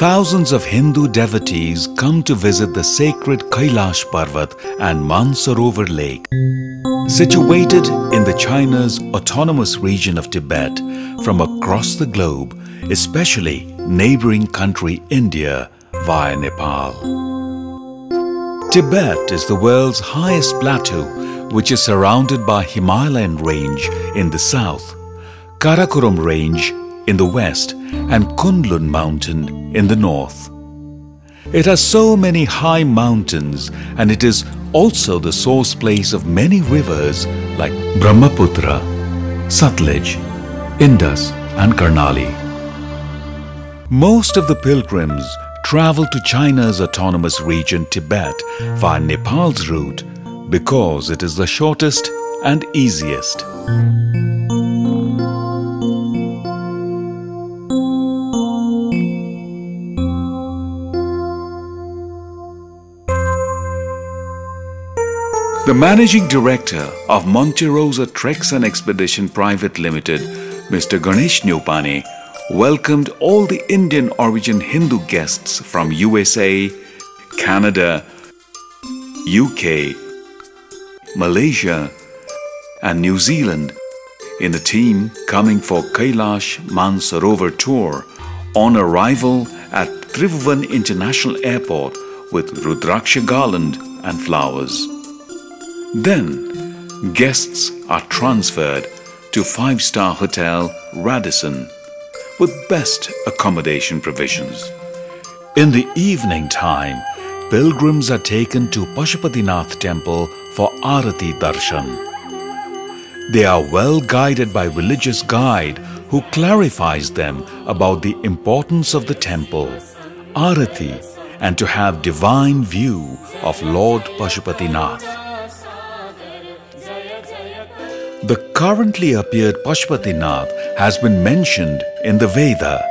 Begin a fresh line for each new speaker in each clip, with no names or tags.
thousands of Hindu devotees come to visit the sacred Kailash Parvat and Mansarovar Lake. Situated in the China's autonomous region of Tibet from across the globe, especially neighboring country India via Nepal. Tibet is the world's highest plateau which is surrounded by Himalayan range in the south, Karakoram range in the west and Kunlun mountain in the north. It has so many high mountains and it is also the source place of many rivers like Brahmaputra, Satluj, Indus and Karnali. Most of the pilgrims travel to China's autonomous region Tibet via Nepal's route because it is the shortest and easiest. The managing director of Monte Rosa Treks and Expedition Private Limited, Mr. Ganesh Neupane, welcomed all the Indian origin Hindu guests from USA, Canada, UK, Malaysia, and New Zealand in the team coming for Kailash Mansarovar tour on arrival at Tribhuvan International Airport with Rudraksha garland and flowers. Then, guests are transferred to five-star hotel Radisson with best accommodation provisions. In the evening time, pilgrims are taken to Pashupatinath temple for Arati Darshan. They are well guided by religious guide who clarifies them about the importance of the temple, Arati, and to have divine view of Lord Pashupatinath. The currently appeared Pashupatinath has been mentioned in the Veda,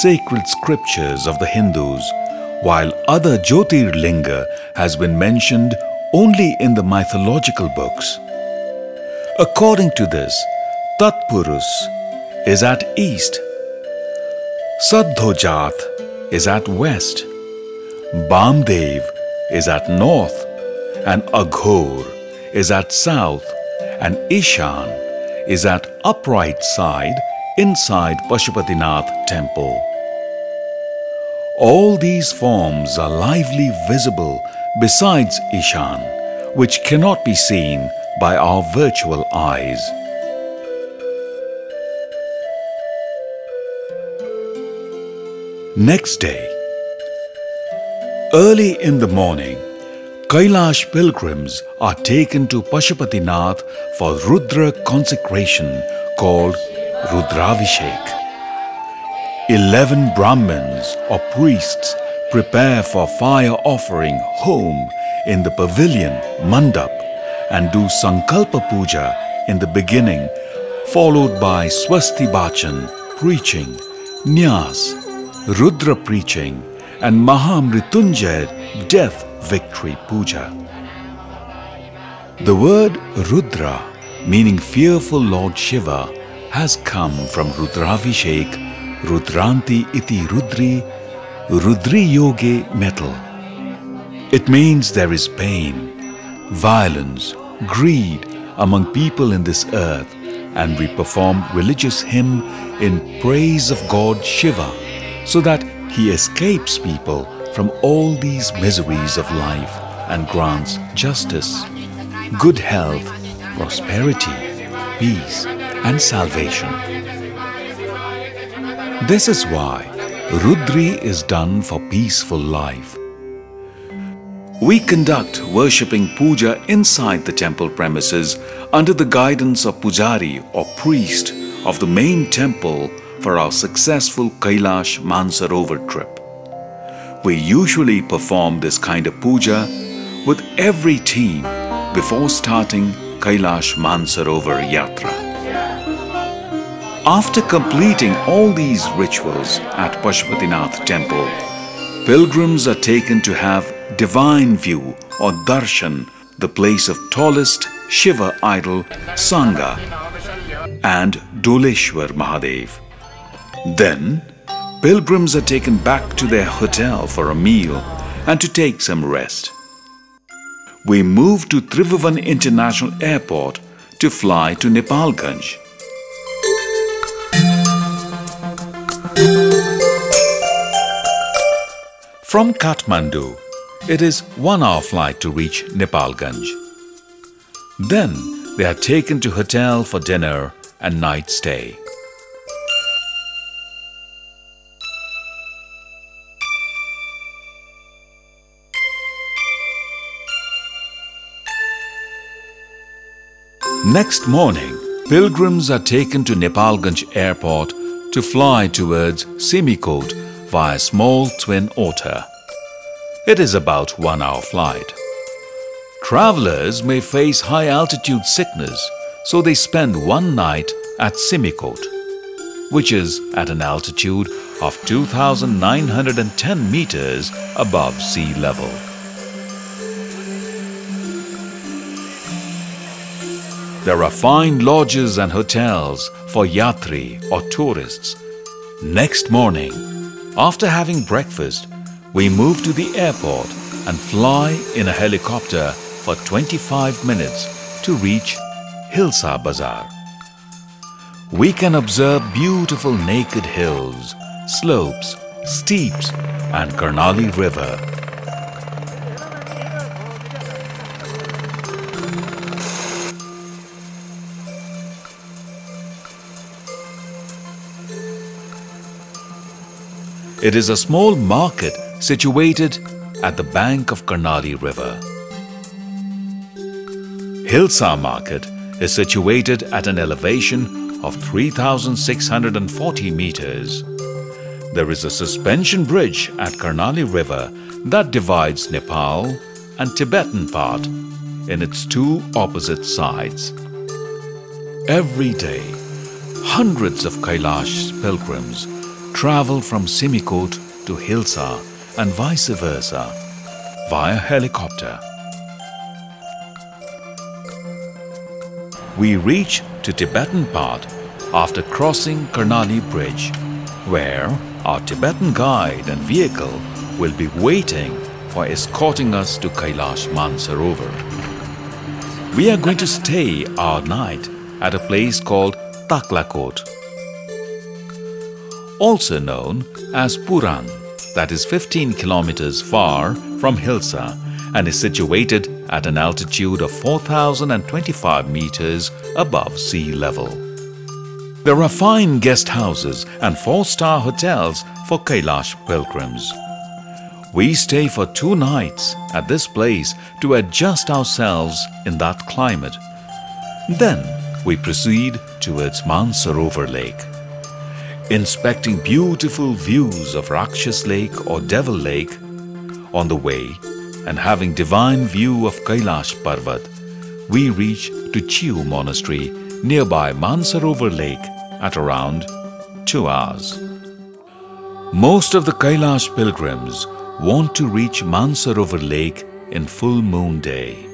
sacred scriptures of the Hindus, while other Jyotirlinga has been mentioned only in the mythological books. According to this, Tatpurus is at east, Saddhojat is at west, Bamdev is at north, and Aghor is at south, and Ishan is at upright side inside Pashupatinath temple. All these forms are lively visible besides Ishan, which cannot be seen by our virtual eyes. Next day, early in the morning, Kailash pilgrims are taken to Pashupatinath for Rudra consecration called Rudravishek. Eleven Brahmins or priests prepare for fire offering home in the pavilion Mandap and do Sankalpa Puja in the beginning followed by Swasti Bachan preaching, Nyas, Rudra preaching and Mahamritunjay death victory puja. The word Rudra, meaning fearful Lord Shiva, has come from Rudravishek, Rudranti iti Rudri, Rudri Yoge metal. It means there is pain, violence, greed among people in this earth and we perform religious hymn in praise of God Shiva so that he escapes people from all these miseries of life and grants justice, good health, prosperity, peace, and salvation. This is why Rudri is done for peaceful life. We conduct worshipping puja inside the temple premises under the guidance of pujari or priest of the main temple for our successful Kailash Mansarovar trip. We usually perform this kind of puja with every team before starting Kailash Mansarovar Yatra. After completing all these rituals at Pashupatinath temple, pilgrims are taken to have divine view or darshan, the place of tallest Shiva idol Sanga and Doleshwar Mahadev. Then, pilgrims are taken back to their hotel for a meal and to take some rest. We move to Tribhuvan International Airport to fly to Nepalganj. From Kathmandu, it is one hour flight to reach Nepalganj. Then they are taken to hotel for dinner and night stay. Next morning, pilgrims are taken to Nepalganj airport to fly towards Simikot via small twin otter. It is about one hour flight. Travelers may face high altitude sickness, so they spend one night at Simikot, which is at an altitude of 2,910 meters above sea level. There are fine lodges and hotels for yatri or tourists. Next morning, after having breakfast, we move to the airport and fly in a helicopter for 25 minutes to reach Hilsa Bazaar. We can observe beautiful naked hills, slopes, steeps and Karnali River. It is a small market situated at the bank of Karnali River. Hilsa Market is situated at an elevation of 3,640 meters. There is a suspension bridge at Karnali River that divides Nepal and Tibetan part in its two opposite sides. Every day, hundreds of Kailash pilgrims travel from Simikot to Hilsa and vice versa via helicopter. We reach to Tibetan part after crossing Karnali Bridge, where our Tibetan guide and vehicle will be waiting for escorting us to Kailash Mansarovar. We are going to stay our night at a place called Taklakot also known as Puran, that is 15 kilometers far from Hilsa and is situated at an altitude of 4,025 meters above sea level. There are fine guest houses and four-star hotels for Kailash pilgrims. We stay for two nights at this place to adjust ourselves in that climate. Then we proceed towards Mansarovar Lake inspecting beautiful views of Rakshas Lake or Devil Lake on the way and having divine view of Kailash Parvat, we reach to Chiu Monastery nearby Mansarovar Lake at around 2 hours. Most of the Kailash pilgrims want to reach Mansarovar Lake in full moon day.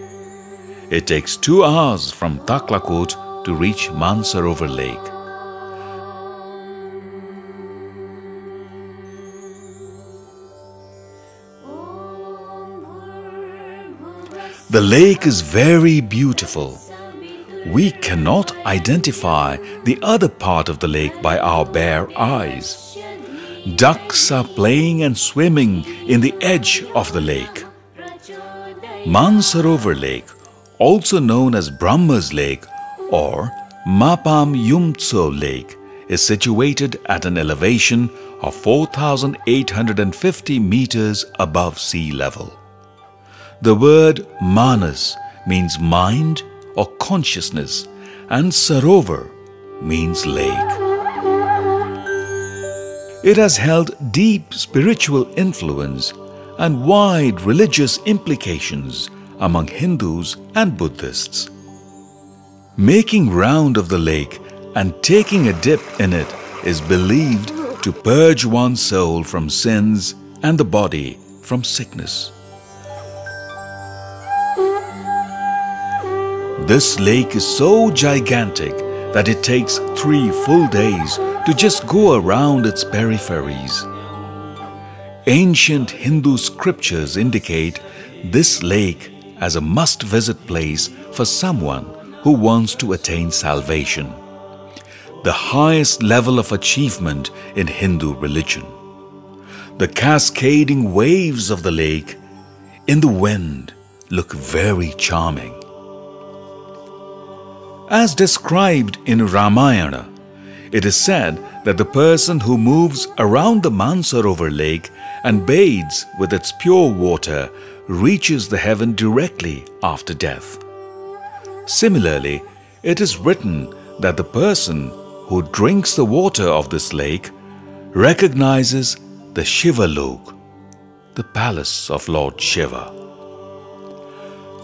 It takes 2 hours from Taklakot to reach Mansarovar Lake. The lake is very beautiful. We cannot identify the other part of the lake by our bare eyes. Ducks are playing and swimming in the edge of the lake. Mansarovar Lake, also known as Brahma's Lake or Mapam Yumtso Lake, is situated at an elevation of 4,850 meters above sea level. The word manas means mind or consciousness and sarovar means lake. It has held deep spiritual influence and wide religious implications among Hindus and Buddhists. Making round of the lake and taking a dip in it is believed to purge one's soul from sins and the body from sickness. This lake is so gigantic that it takes three full days to just go around its peripheries. Ancient Hindu scriptures indicate this lake as a must visit place for someone who wants to attain salvation, the highest level of achievement in Hindu religion. The cascading waves of the lake in the wind look very charming. As described in Ramayana, it is said that the person who moves around the Mansarovar lake and bathes with its pure water reaches the heaven directly after death. Similarly, it is written that the person who drinks the water of this lake recognizes the Shiva Lok, the palace of Lord Shiva.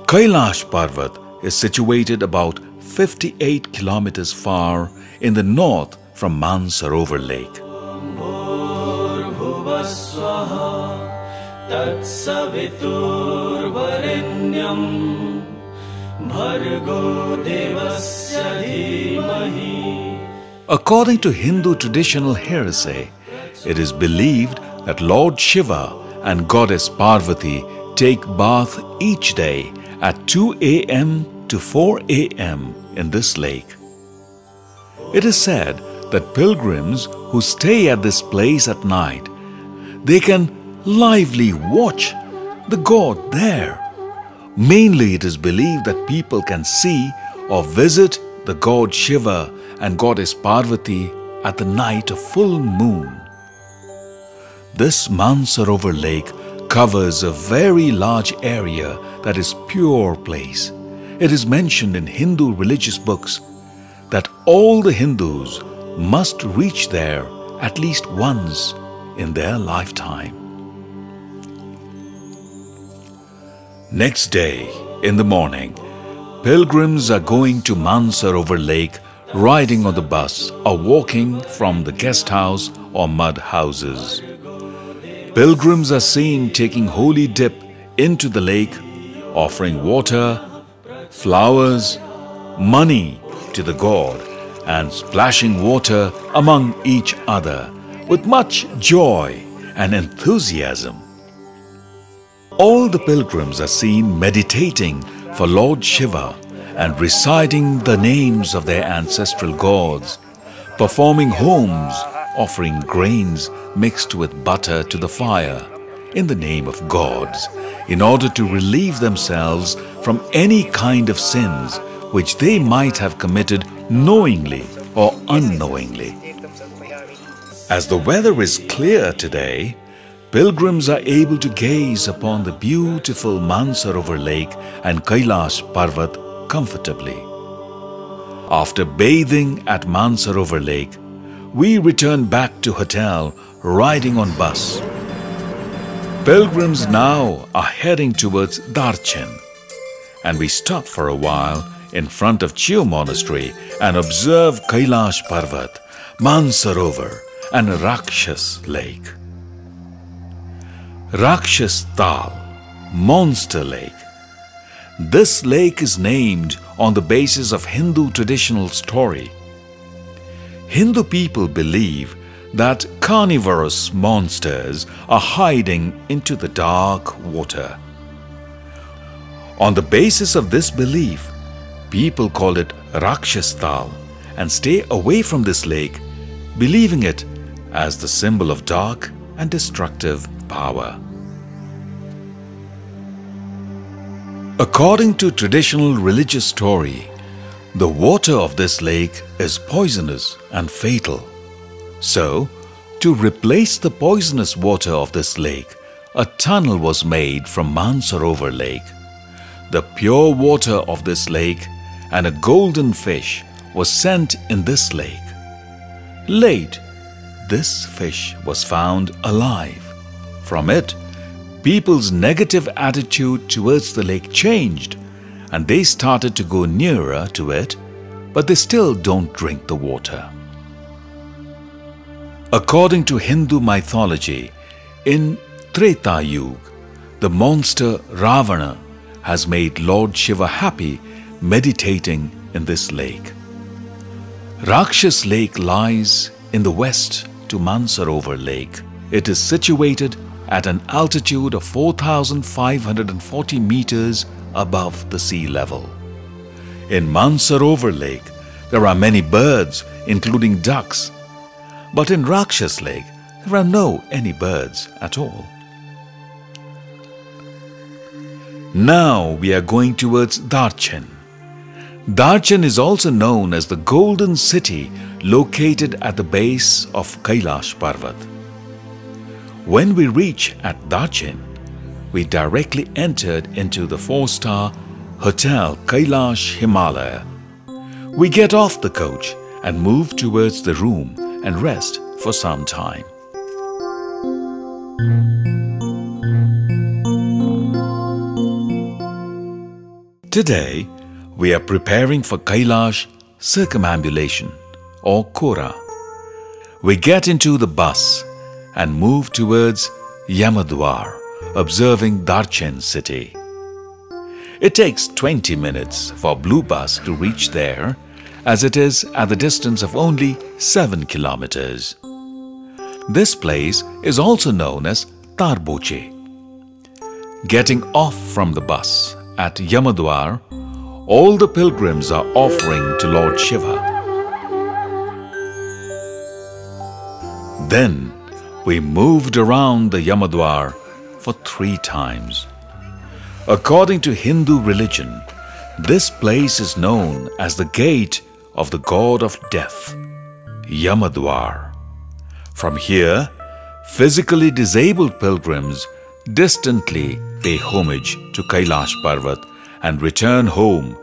Kailash Parvat is situated about 58 kilometers far in the north from Mansarovar Lake. According to Hindu traditional heresy, it is believed that Lord Shiva and Goddess Parvati take bath each day at 2 a.m. to 4 a.m in this lake. It is said that pilgrims who stay at this place at night, they can lively watch the god there. Mainly it is believed that people can see or visit the god Shiva and goddess Parvati at the night of full moon. This Mansarovar lake covers a very large area that is pure place. It is mentioned in Hindu religious books that all the Hindus must reach there at least once in their lifetime. Next day, in the morning, pilgrims are going to Mansarovar Lake riding on the bus or walking from the guest house or mud houses. Pilgrims are seen taking holy dip into the lake, offering water, flowers, money to the god and splashing water among each other with much joy and enthusiasm. All the pilgrims are seen meditating for Lord Shiva and reciting the names of their ancestral gods, performing homes, offering grains mixed with butter to the fire in the name of gods, in order to relieve themselves from any kind of sins which they might have committed knowingly or unknowingly. As the weather is clear today, pilgrims are able to gaze upon the beautiful Mansarovar lake and Kailash Parvat comfortably. After bathing at Mansarovar lake, we return back to hotel riding on bus. Pilgrims now are heading towards Darchen and we stop for a while in front of Chiu Monastery and observe Kailash Parvat, Mansarovar and Rakshas Lake. Rakshas Tal, Monster Lake. This lake is named on the basis of Hindu traditional story. Hindu people believe that carnivorous monsters are hiding into the dark water. On the basis of this belief, people call it Rakshastal and stay away from this lake, believing it as the symbol of dark and destructive power. According to traditional religious story, the water of this lake is poisonous and fatal. So, to replace the poisonous water of this lake, a tunnel was made from Mansarovar Lake. The pure water of this lake and a golden fish was sent in this lake. Late, this fish was found alive. From it, people's negative attitude towards the lake changed and they started to go nearer to it, but they still don't drink the water. According to Hindu mythology, in Treta Yuga, the monster Ravana has made Lord Shiva happy meditating in this lake. Rakshas Lake lies in the west to Mansarovar Lake. It is situated at an altitude of 4,540 meters above the sea level. In Mansarovar Lake, there are many birds, including ducks. But in Rakshas Lake, there are no any birds at all. Now we are going towards Darchen. Darchen is also known as the Golden City located at the base of Kailash Parvat. When we reach at Darchen, we directly entered into the four-star Hotel Kailash Himalaya. We get off the coach and move towards the room and rest for some time. Today, we are preparing for Kailash circumambulation or Kora. We get into the bus and move towards Yamadwar, observing Darchen city. It takes 20 minutes for Blue Bus to reach there as it is at the distance of only 7 kilometers. This place is also known as Tarboche. Getting off from the bus at Yamadwar, all the pilgrims are offering to Lord Shiva. Then we moved around the Yamadwar for three times. According to Hindu religion, this place is known as the gate of the god of death, Yamadwar. From here, physically disabled pilgrims distantly pay homage to Kailash Parvat and return home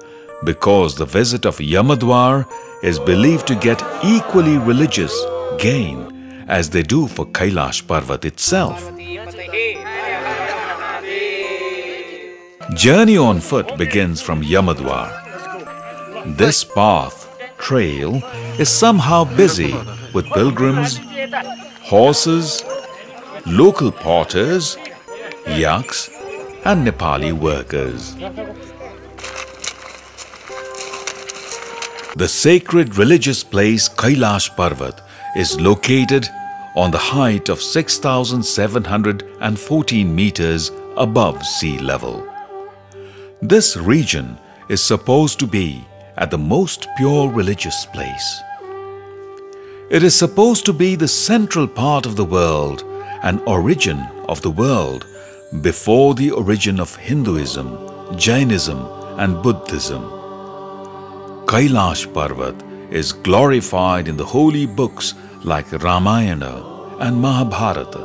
because the visit of Yamadwar is believed to get equally religious gain as they do for Kailash Parvat itself. Journey on foot begins from Yamadwar. This path, trail, is somehow busy with pilgrims, horses, local porters, yaks, and Nepali workers. The sacred religious place Kailash Parvat is located on the height of 6,714 meters above sea level. This region is supposed to be at the most pure religious place. It is supposed to be the central part of the world and origin of the world before the origin of Hinduism, Jainism and Buddhism. Kailash Parvat is glorified in the holy books like Ramayana and Mahabharata.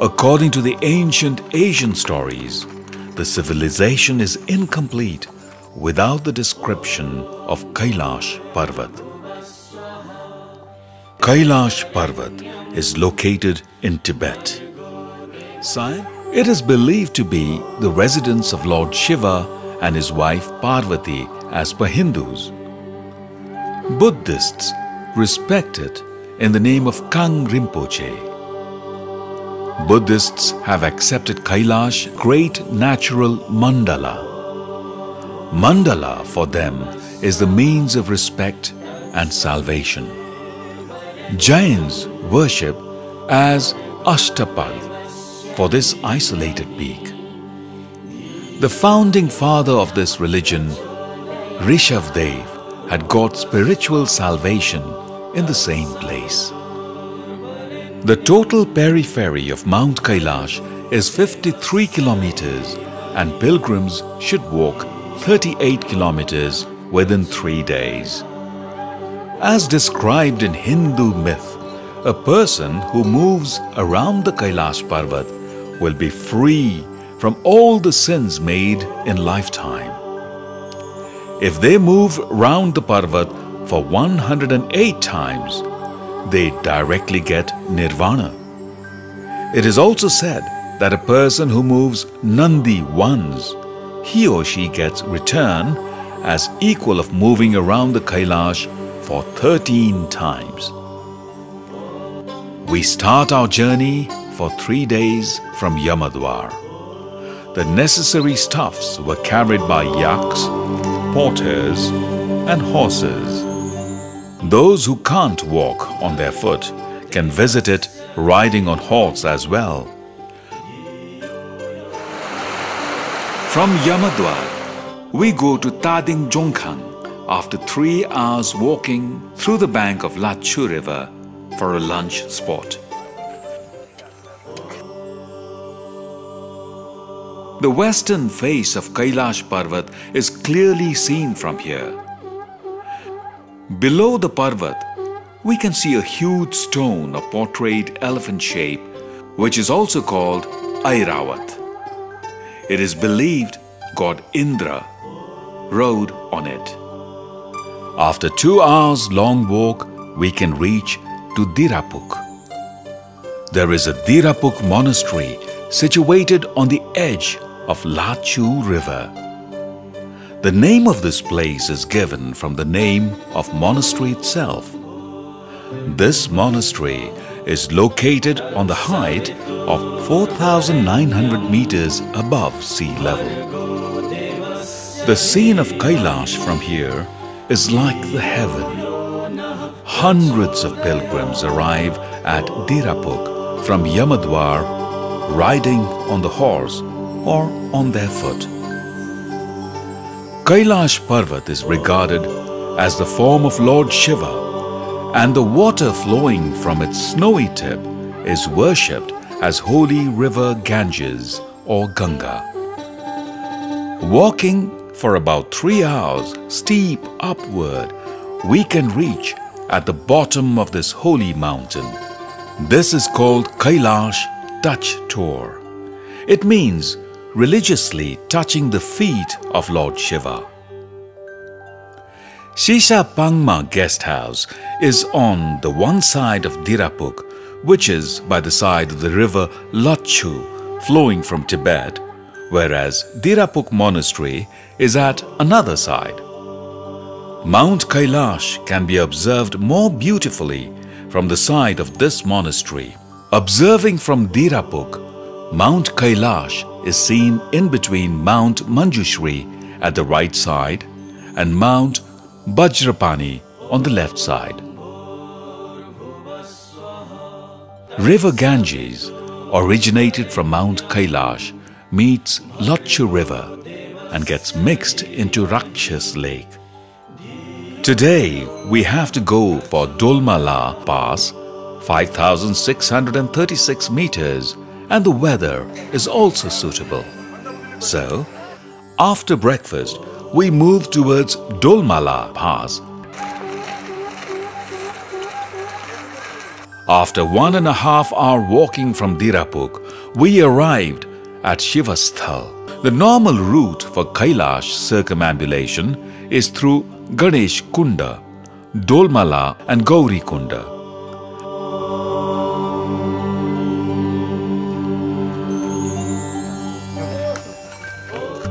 According to the ancient Asian stories, the civilization is incomplete without the description of Kailash Parvat. Kailash Parvat is located in Tibet. Sire, it is believed to be the residence of Lord Shiva and his wife Parvati as per Hindus. Buddhists respect it in the name of Kang Rinpoche. Buddhists have accepted Kailash great natural mandala. Mandala for them is the means of respect and salvation. Jains worship as Ashtapad for this isolated peak. The founding father of this religion, Rishabdev, had got spiritual salvation in the same place. The total periphery of Mount Kailash is 53 kilometers and pilgrims should walk 38 kilometers within three days. As described in Hindu myth, a person who moves around the Kailash Parvat will be free from all the sins made in lifetime. If they move round the Parvat for 108 times, they directly get nirvana. It is also said that a person who moves Nandi once, he or she gets return as equal of moving around the Kailash for 13 times. We start our journey for three days from Yamadwar. The necessary stuffs were carried by yaks, porters, and horses. Those who can't walk on their foot can visit it riding on horse as well. From Yamadwar, we go to Tading Jongkang after three hours walking through the bank of Lachu River for a lunch spot. The western face of Kailash Parvat is clearly seen from here. Below the Parvat, we can see a huge stone of portrayed elephant shape, which is also called Airawat. It is believed god Indra rode on it. After two hours long walk, we can reach to Dirapuk. There is a Dirapuk monastery situated on the edge of Lachu River. The name of this place is given from the name of monastery itself. This monastery is located on the height of 4,900 meters above sea level. The scene of Kailash from here is like the heaven. Hundreds of pilgrims arrive at Dirapuk from Yamadwar riding on the horse or on their foot. Kailash Parvat is regarded as the form of Lord Shiva and the water flowing from its snowy tip is worshipped as holy river Ganges or Ganga. Walking for about three hours steep upward, we can reach at the bottom of this holy mountain. This is called Kailash Touch Tour. It means religiously touching the feet of Lord Shiva. Shisha Pangma Guest House is on the one side of Dirapuk, which is by the side of the river Lachu flowing from Tibet, whereas Dirapuk Monastery is at another side. Mount Kailash can be observed more beautifully from the side of this monastery. Observing from Dirapuk, Mount Kailash is seen in between Mount Manjushri at the right side and Mount Bajrapani on the left side. River Ganges originated from Mount Kailash meets Lachu River and gets mixed into Rakshas Lake. Today, we have to go for Dolmala Pass, 5,636 meters and the weather is also suitable. So, after breakfast, we move towards Dolmala Pass. After one and a half hour walking from Dirapuk, we arrived at Shivasthal. The normal route for Kailash circumambulation is through Ganesh Kunda, Dolmala and Gauri Kunda.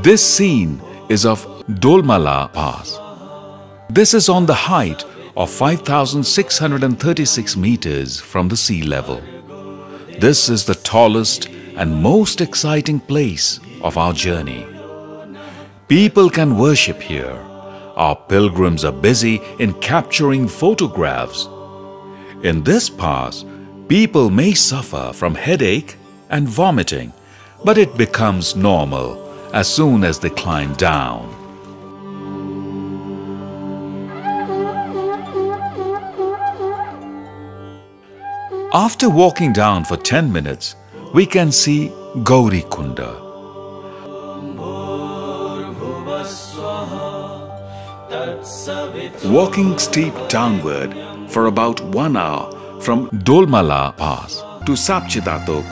This scene is of Dolmala Pass. This is on the height of 5,636 meters from the sea level. This is the tallest and most exciting place of our journey. People can worship here. Our pilgrims are busy in capturing photographs. In this pass, people may suffer from headache and vomiting, but it becomes normal as soon as they climb down. After walking down for 10 minutes, we can see Gauri Kunda. Walking steep downward for about one hour from Dolmala Pass to Sapchidatok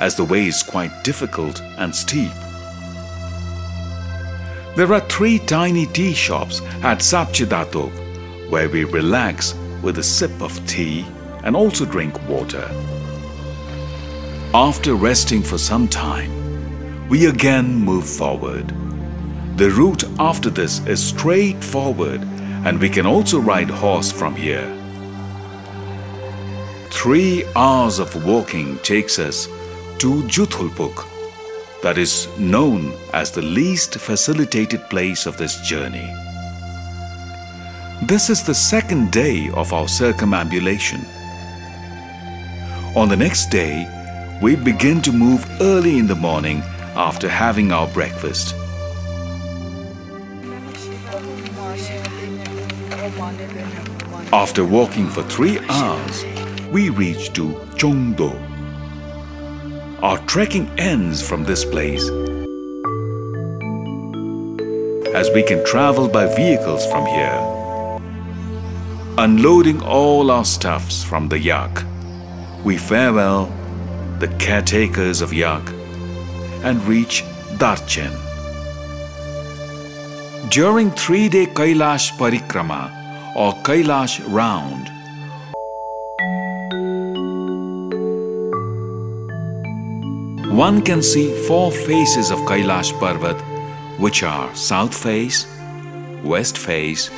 as the way is quite difficult and steep. There are three tiny tea shops at Sapchidatok where we relax with a sip of tea and also drink water. After resting for some time, we again move forward. The route after this is straightforward and we can also ride horse from here. Three hours of walking takes us to Juthulpuk, that is known as the least facilitated place of this journey. This is the second day of our circumambulation. On the next day, we begin to move early in the morning after having our breakfast. After walking for three hours, we reach to Chongdo. Our trekking ends from this place as we can travel by vehicles from here. Unloading all our stuffs from the yak, we farewell the caretakers of yak and reach Darchen. During three-day Kailash Parikrama or Kailash round, one can see four faces of Kailash Parvat which are south face, west face,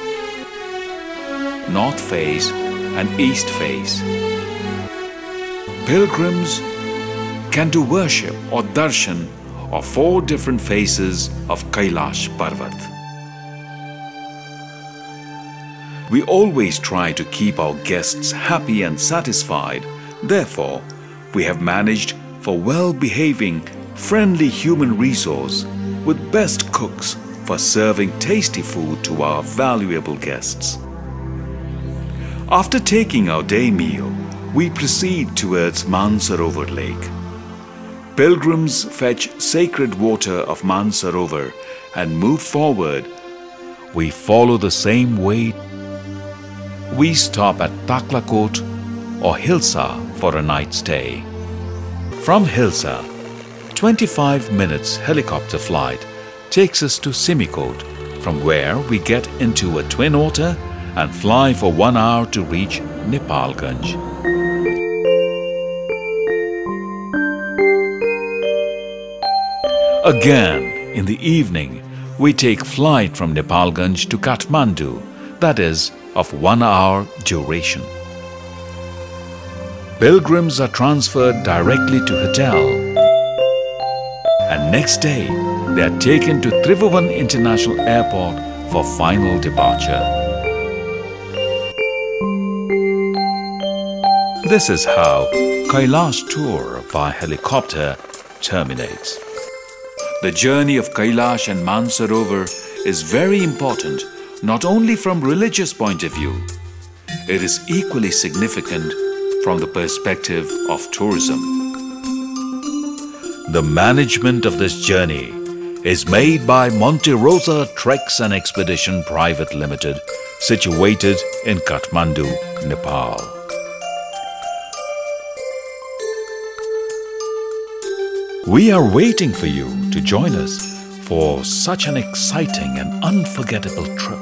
north face and east face. Pilgrims can do worship or darshan of four different faces of Kailash Parvat. We always try to keep our guests happy and satisfied. Therefore, we have managed for well-behaving, friendly human resource with best cooks for serving tasty food to our valuable guests. After taking our day meal, we proceed towards Mansarovar Lake. Pilgrims fetch sacred water of Mansarovar and move forward. We follow the same way. We stop at Taklakot or Hilsa for a night stay. From Hilsa, 25 minutes helicopter flight takes us to Simikot, from where we get into a twin otter and fly for one hour to reach Nepalganj. Again, in the evening, we take flight from Nepalganj to Kathmandu, that is, of one hour duration. Pilgrims are transferred directly to hotel and next day they are taken to Tribhuvan International Airport for final departure. This is how Kailash tour by helicopter terminates. The journey of Kailash and Mansarovar is very important not only from religious point of view, it is equally significant from the perspective of tourism. The management of this journey is made by Monte Rosa Treks and Expedition Private Limited, situated in Kathmandu, Nepal. We are waiting for you to join us for such an exciting and unforgettable trip.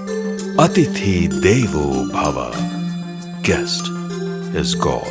Atithi Devo Bhava. Guest is God.